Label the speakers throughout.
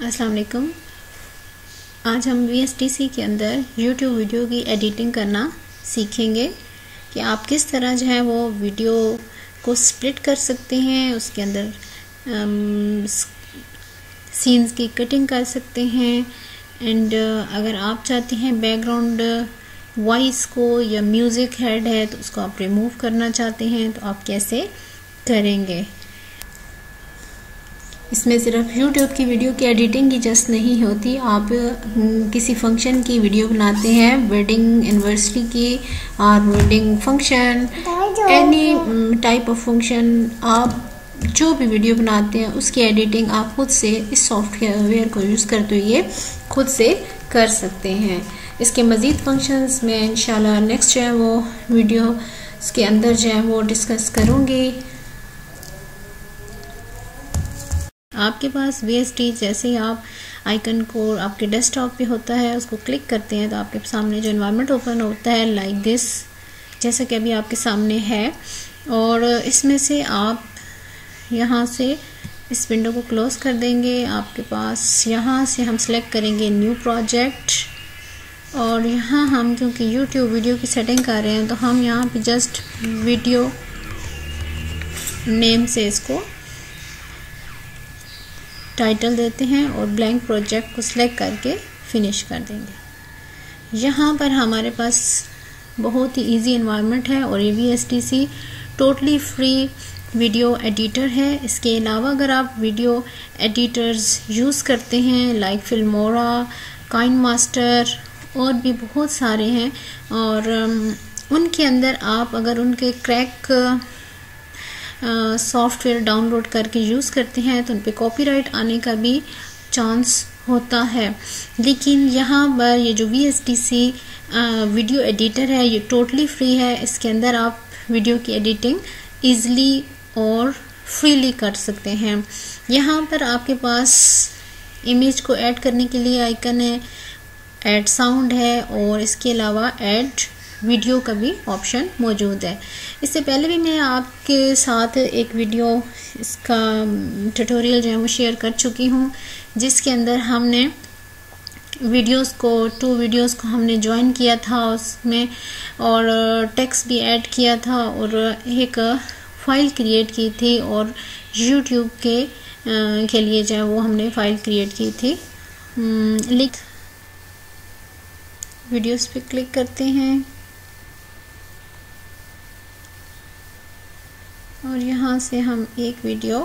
Speaker 1: अस्सलाम वालेकुम आज हम वीएसटीसी के अंदर यूट्यूब वीडियो की एडिटिंग करना सीखेंगे कि आप किस तरह जो है वो वीडियो को स्प्लिट कर सकते हैं, उसके अंदर सीन्स की कटिंग कर सकते हैं एंड अगर आप चाहते हैं बैकग्राउंड वॉइस को या म्यूज़िक हेड है तो उसको आप रिमूव करना चाहते हैं तो आप कैसे करेंगे? इसमें सिर्फ़ यूट्यूब की वीडियो की एडिटिंग की जस्ट नहीं होती। आप किसी फ़ंक्शन की वीडियो बनाते हैं वेडिंग एनिवर्सरी की और wedding function any type of function आप जो भी वीडियो बनाते हैं, उसकी एडिटिंग आप खुद से इस सॉफ्टवेयर को यूज़ करते हुए खुद से कर सकते हैं। इसके मज़ीद फ़ंक्शंस में इंशाल्लाह नेक्स्ट जो है वो वीडियो के अंदर जो है वो डिस्कस करूँगी। आपके पास वी जैसे ही आप आइकन को आपके डेस्कटॉप पे होता है, उसको क्लिक करते हैं तो आपके सामने जो इन्वायरमेंट ओपन होता है लाइक दिस जैसा कि अभी आपके सामने है। और इसमें से आप यहाँ से इस विंडो को क्लोज कर देंगे। आपके पास यहाँ से हम सेलेक्ट करेंगे न्यू प्रोजेक्ट और यहाँ हम, क्योंकि यूट्यूब वीडियो की सेटिंग कर रहे हैं तो हम यहाँ पे जस्ट वीडियो नेम से इसको टाइटल देते हैं और ब्लैंक प्रोजेक्ट को सिलेक्ट करके फिनिश कर देंगे। यहाँ पर हमारे पास बहुत ही इजी इन्वायरमेंट है और A V S T C totally free video editor है। इसके अलावा अगर आप वीडियो एडिटर्स यूज़ करते हैं लाइक फिल्मोरा काइन मास्टर और भी बहुत सारे हैं और उनके अंदर आप अगर उनके क्रैक सॉफ्टवेयर डाउनलोड करके यूज़ करते हैं तो उन पर कॉपीराइट आने का भी चांस होता है। लेकिन यहाँ पर ये जो V S T C video editor है, ये टोटली फ्री है। इसके अंदर आप वीडियो की एडिटिंग ईज़िली और फ्रीली कर सकते हैं। यहाँ पर आपके पास इमेज को ऐड करने के लिए आइकन है ऐड साउंड है और इसके अलावा ऐड वीडियो का भी ऑप्शन मौजूद है। इससे पहले भी मैं आपके साथ एक वीडियो, इसका ट्यूटोरियल जो है वो शेयर कर चुकी हूँ, जिसके अंदर हमने वीडियोस को टू वीडियोस को हमने ज्वाइन किया था उसमें और टेक्स्ट भी ऐड किया था और एक फ़ाइल क्रिएट की थी और यूट्यूब के के लिए जो है वो हमने फ़ाइल क्रिएट की थी। लिख वीडियोस पे क्लिक करते हैं। और यहाँ से हम एक वीडियो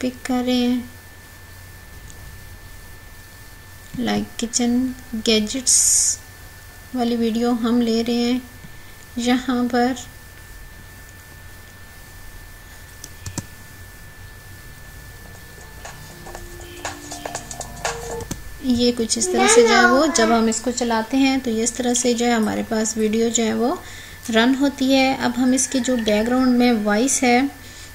Speaker 1: पिक कर। रहे हैं लाइक किचन गैजेट्स वाली वीडियो हम ले रहे हैं। यहाँ पर ये कुछ इस तरह से जो है वो, जब हम इसको चलाते हैं तो ये इस तरह से जो है हमारे पास वीडियो जो है वो रन होती है। अब हम इसके जो बैकग्राउंड में वॉइस है,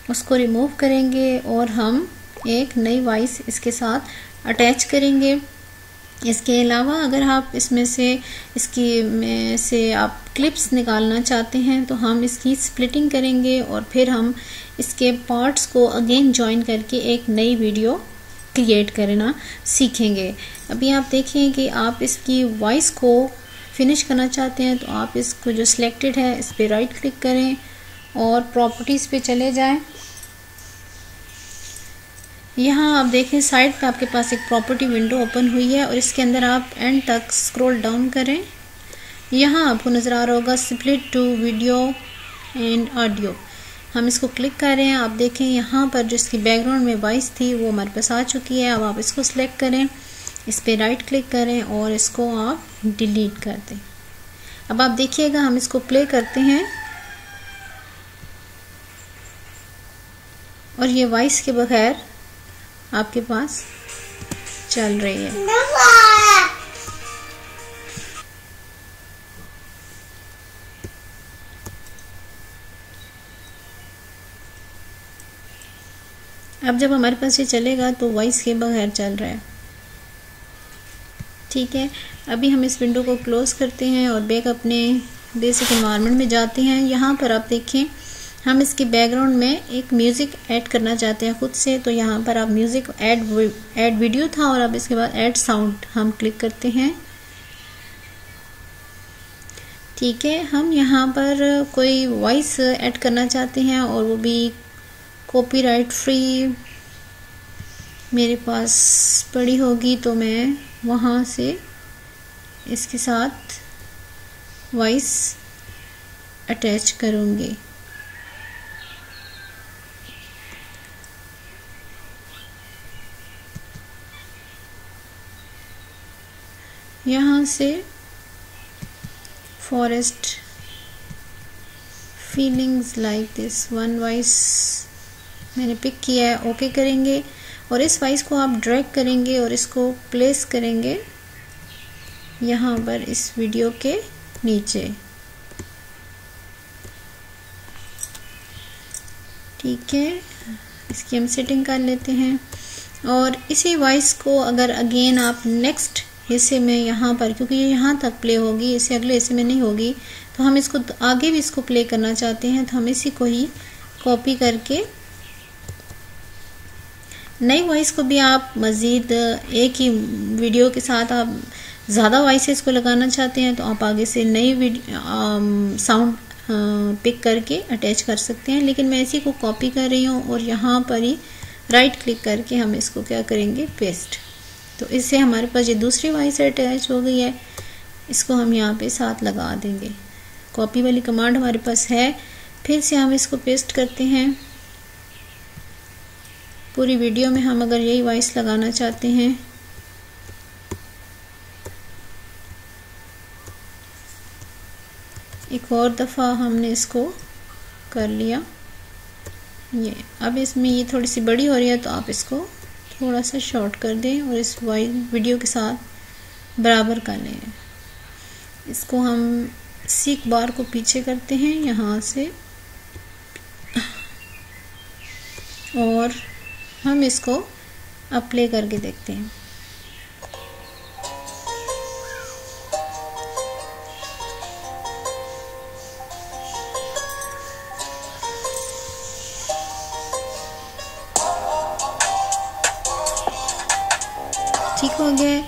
Speaker 1: उसको रिमूव करेंगे और हम एक नई वॉइस इसके साथ अटैच करेंगे। इसके अलावा अगर आप इसमें से, इसकी में से आप क्लिप्स निकालना चाहते हैं तो हम इसकी स्प्लिटिंग करेंगे और फिर हम इसके पार्ट्स को अगेन जॉइन करके एक नई वीडियो क्रिएट करना सीखेंगे। अभी आप देखें कि आप इसकी वॉइस को फिनिश करना चाहते हैं तो आप इसको जो सिलेक्टेड है, इस पर राइट क्लिक करें और प्रॉपर्टीज़ पे चले जाएँ। यहाँ आप देखें साइड पे आपके पास एक प्रॉपर्टी विंडो ओपन हुई है और इसके अंदर आप एंड तक स्क्रॉल डाउन करें। यहाँ आपको नज़र आ रहा होगा split to video and audio हम इसको क्लिक कर रहे हैं, आप देखें, यहाँ पर जो इसकी बैकग्राउंड में वॉइस थी, वो हमारे पास आ चुकी है। अब आप इसको सिलेक्ट करें, इस पर राइट क्लिक करें और इसको आप डिलीट कर दें। अब आप देखिएगा, हम इसको प्ले करते हैं। और ये वॉइस के बगैर आपके पास चल रही है। अब जब हमारे पास ये चलेगा तो वॉइस के बगैर चल रहा है। ठीक है। अभी हम इस विंडो को क्लोज करते हैं और बैक अपने बेसिक इन्वायरमेंट में जाते हैं। यहाँ पर आप देखें, हम इसके बैकग्राउंड में एक म्यूज़िक ऐड करना चाहते हैं खुद से। तो यहाँ पर आप म्यूज़िक ऐड ऐड वीडियो था और अब इसके बाद ऐड साउंड हम क्लिक करते हैं। ठीक है, हम यहाँ पर कोई वॉइस ऐड करना चाहते हैं और वो भी कॉपीराइट फ्री मेरे पास पड़ी होगी तो मैं वहाँ से इसके साथ वॉइस अटैच करूँगी। यहाँ से forest feelings like this one voice मैंने पिक किया है ओके okay करेंगे। और इस वॉइस को आप ड्रैग करेंगे और इसको प्लेस करेंगे यहाँ पर इस वीडियो के नीचे। ठीक है, इसकी हम सेटिंग कर लेते हैं। और इसी वॉइस को अगर अगेन आप नेक्स्ट हिस्से में यहाँ पर, क्योंकि ये यहाँ तक प्ले होगी, इसे अगले हिस्से में नहीं होगी तो हम इसको आगे भी इसको प्ले करना चाहते हैं तो हम इसी को ही कॉपी करके नई वॉइस को भी आप मज़ीद एक ही वीडियो के साथ आप ज़्यादा वॉइसेस को लगाना चाहते हैं तो आप आगे से नई साउंड पिक करके अटैच कर सकते हैं। लेकिन मैं इसी को कॉपी कर रही हूँ और यहाँ पर ही राइट क्लिक करके हम इसको क्या करेंगे? पेस्ट। तो इससे हमारे पास ये दूसरी वॉइस अटैच हो गई है। इसको हम यहाँ पे साथ लगा देंगे। कॉपी वाली कमांड हमारे पास है। फिर से हम इसको पेस्ट करते हैं। पूरी वीडियो में हम अगर यही वॉइस लगाना चाहते हैं। एक और दफ़ा हमने इसको कर लिया। ये, अब इसमें ये थोड़ी सी बड़ी हो रही है तो आप इसको थोड़ा सा शॉर्ट कर दें और इस वॉइस वीडियो के साथ बराबर कर लें। इसको हम सीख बार को पीछे करते हैं, यहाँ से। और हम इसको अप्लाई करके देखते हैं। ठीक हो गया।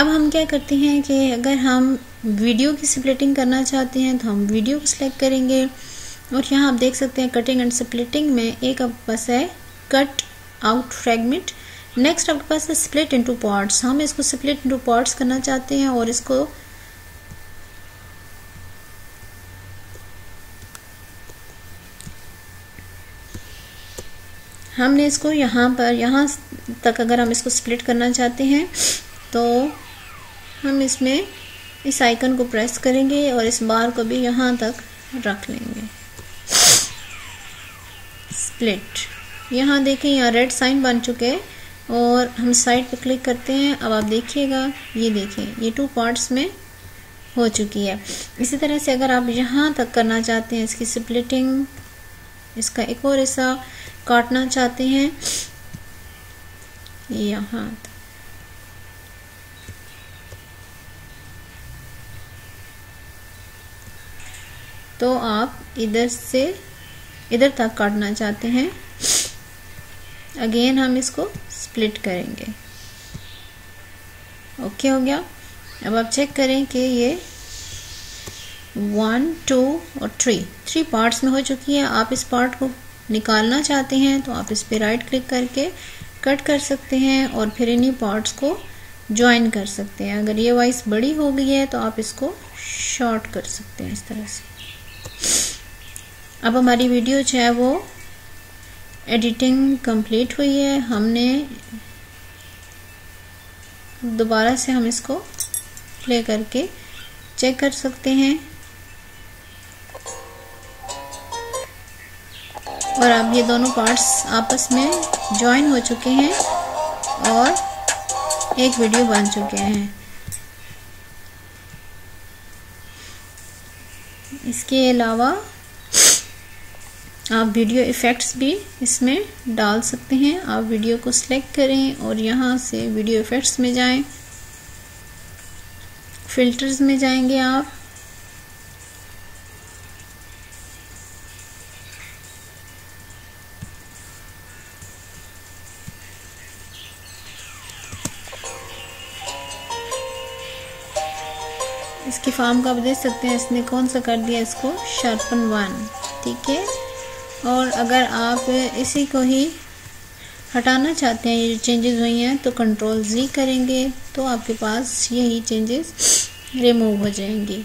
Speaker 1: अब हम क्या करते हैं कि अगर हम वीडियो की स्प्लिटिंग करना चाहते हैं तो हम वीडियो को सिलेक्ट करेंगे। और यहाँ आप देख सकते हैं कटिंग एंड स्प्लिटिंग में एक आपके पास है कट आउट फ्रेगमेंट नेक्स्ट आपके पास है स्प्लिट इनटू पार्ट्स हम इसको स्प्लिट इनटू पार्ट्स करना चाहते हैं और इसको हमने इसको यहाँ पर, यहाँ तक अगर हम इसको स्प्लिट करना चाहते हैं तो हम इसमें इस आइकन को प्रेस करेंगे और इस बार को भी यहाँ तक रख लेंगे। स्प्लिट यहाँ देखें, यहाँ रेड साइन बन चुके हैं, और हम साइड पे क्लिक करते हैं। अब आप देखिएगा, ये देखें, ये टू पार्ट्स में हो चुकी है। इसी तरह से अगर आप यहाँ तक करना चाहते हैं, इसकी स्प्लिटिंग इसका एक और हिस्सा काटना चाहते हैं, यहाँ तो आप इधर से, इधर तक काटना चाहते हैं। अगेन हम इसको स्प्लिट करेंगे। ओके हो गया। अब आप चेक करें कि ये वन टू और थ्री थ्री पार्ट्स में हो चुकी है। आप इस पार्ट को निकालना चाहते हैं तो आप इस पर राइट क्लिक करके कट कर सकते हैं और फिर इन्हीं पार्ट्स को ज्वाइन कर सकते हैं। अगर ये वाइस बड़ी हो गई है तो आप इसको शॉर्ट कर सकते हैं इस तरह से। अब हमारी वीडियो जो है वो एडिटिंग कंप्लीट हुई है, हमने दोबारा से हम इसको प्ले करके चेक कर सकते हैं। और अब ये दोनों पार्ट्स आपस में ज्वाइन हो चुके हैं और एक वीडियो बन चुके हैं। इसके अलावा आप वीडियो इफ़ेक्ट्स भी इसमें डाल सकते हैं। आप वीडियो को सिलेक्ट करें और यहाँ से वीडियो इफ़ेक्ट्स में जाएँ। फिल्टर्स में जाएँगे आप। इसकी फॉर्म का आप देख सकते हैं। इसने कौन सा कर दिया? इसको शार्पन वन ठीक है? और अगर आप इसी को ही हटाना चाहते हैं, ये जो चेंजेस हुई हैं तो कंट्रोल जी करेंगे तो आपके पास यही चेंजेस रिमूव हो जाएँगे।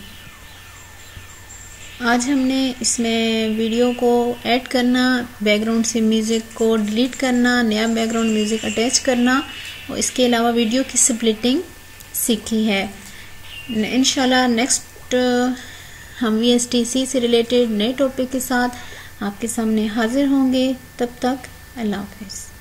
Speaker 1: आज हमने इसमें वीडियो को ऐड करना बैकग्राउंड से म्यूज़िक को डिलीट करना, नया बैकग्राउंड म्यूज़िक अटैच करना, और इसके अलावा वीडियो की स्प्लिटिंग सीखी है। इन नेक्स्ट हम वी से रिलेटेड नए टॉपिक के साथ आपके सामने हाजिर होंगे। तब तक अल्लाह हाफिज़।